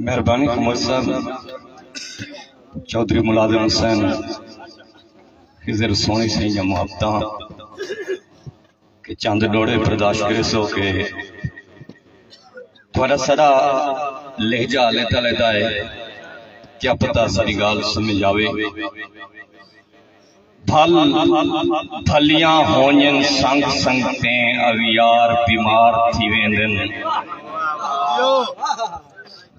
मेहरबानी कुमार साहब। चौधरी मुलाजिम हुसैन खिजर सोनी सिंह या मुहब्बत के चंद डोड़े बर्दाश्त करे सो के थोड़ा सारा लहजा लेता लेता है, क्या पता सारी गाल समझ आवे। भल भलियाँ होजन संग संगते अवियार बीमार थी वेंदन।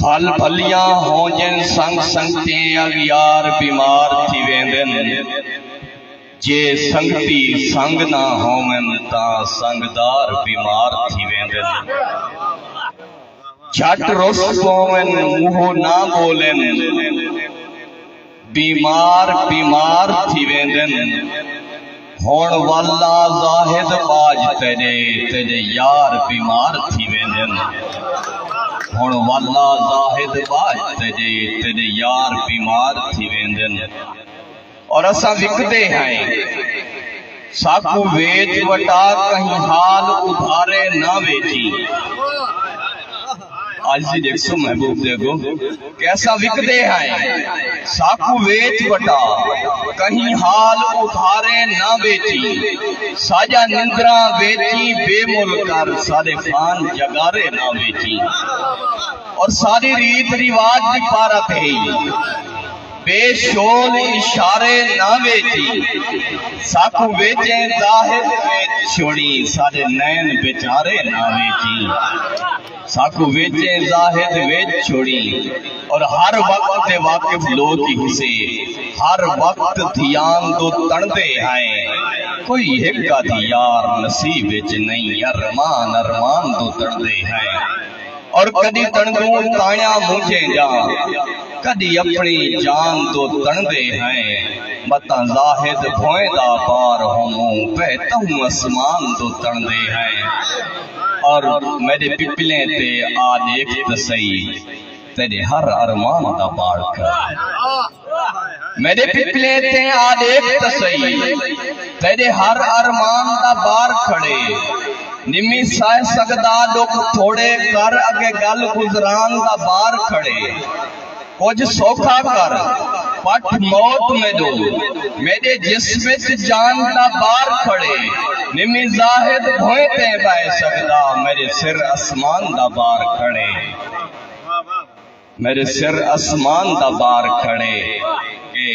फल भलियाँ होजन संग संगते अवियार बीमार थी वेंदन। जे संगती संग ना होवन ता संगदार बीमार थी वेंदन। झट रुस पवन मुँह ना बोलन बीमार बीमार थी वेंदन। होण वाला जाहिद बाज तेरे तेरे यार बीमार थी वेंदन। होण वाला जाहिद बाज तेरे तेरे यार बीमार थी वेंदन। और असा विकते हैं, साकू वेद वटा कहीं हाल उधारे ना बेची आज देखो महबूब देखो, कैसा विकते हैं? साकू वेच वटा कहीं हाल उधारे ना बेची। साजा निंद्रा बेची, बेमुल कर सारे फान जगारे ना बेची। और सारी रीत रिवाज की पारत है बेशोल इशारे ना बेची। साकू बेचे ज़ाहिर छोड़ी, सारे नैन बेचारे ना बेची। साकू वेचे जाहिद वेच छोड़ी। और हर वक्त वाकिफ लोग ही हुसे हर वक्त ध्यान दो तणदे हैं कोई एक का यार नसीब विच नहीं, अरमान अरमान दो तणदे हैं। और कदी तणदू ताया मुझे जा, कदी अपनी जान तो तणदे हैं। मता जाहिद भोएदा पार होमो बहता आसमान तो तणदे हैं। और मेरे पिपले ते आ देख त सही तेरे हर अरमान दा बाड़ कर मेरे पिपले ते आ देख त सही तेरे हर अरमान दा बार खड़े। निमी सह सकदा दुख थोड़े कर अगे गल गुजरान दा बार खड़े। कुछ सौखा कर, पट मौत में दो। मेरे जिस्म जान दा बार खड़े। निमी जाहिद भोए ते बह सकदा मेरे सिर आसमान दा बार खड़े। मेरे सिर आसमान दा बार खड़े। के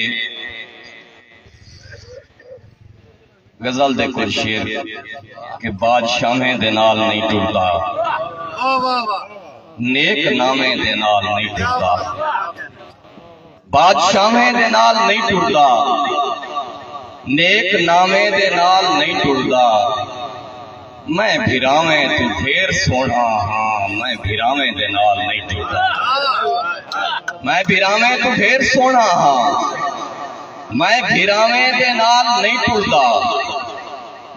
गज़ल दे कुछ शेर के बादशाहें दे नाल नहीं टुरदा नेक नामे दे नाल नहीं टुरदा बादशाहें दे नाल नहीं टुरदा नेक नामे दे नाल नहीं टुरदा। मैं भिरावें तू ढेर सोना हाँ मैं भिरावें दे नाल नहीं टुरदा। मैं भिरावें तू ढेर सोना हाँ मैं भिरावें दे नाल नहीं टुरदा।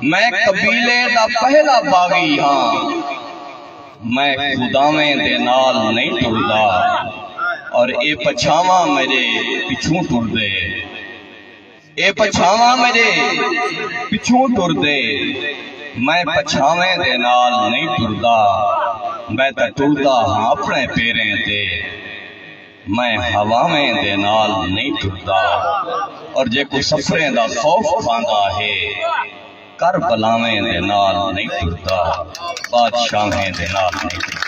मैं कबीले दा पहला बागी हाँ मैं खुदावें दे नाल नहीं टुरदा। और ए पछावा मेरे पिछू टुरदे। मेरे पिछू टुरदे मैं पछावे दे नाल नहीं टुरदा मैं तो टुरदा हाँ अपने पेरें मैं हवावें दे नाल नहीं टुरदा और जे को सफरें दा खौफ पांदा है कर बलावें दे नाल नहीं टुरदा बादशाहें दे नाल नहीं